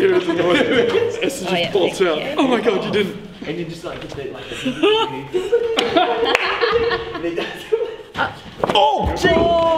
hear the noise. Esther just oh, yeah, bolts out. Yeah. Oh my god, you didn't. And you just like, oh, they, like, they, they, they, oh!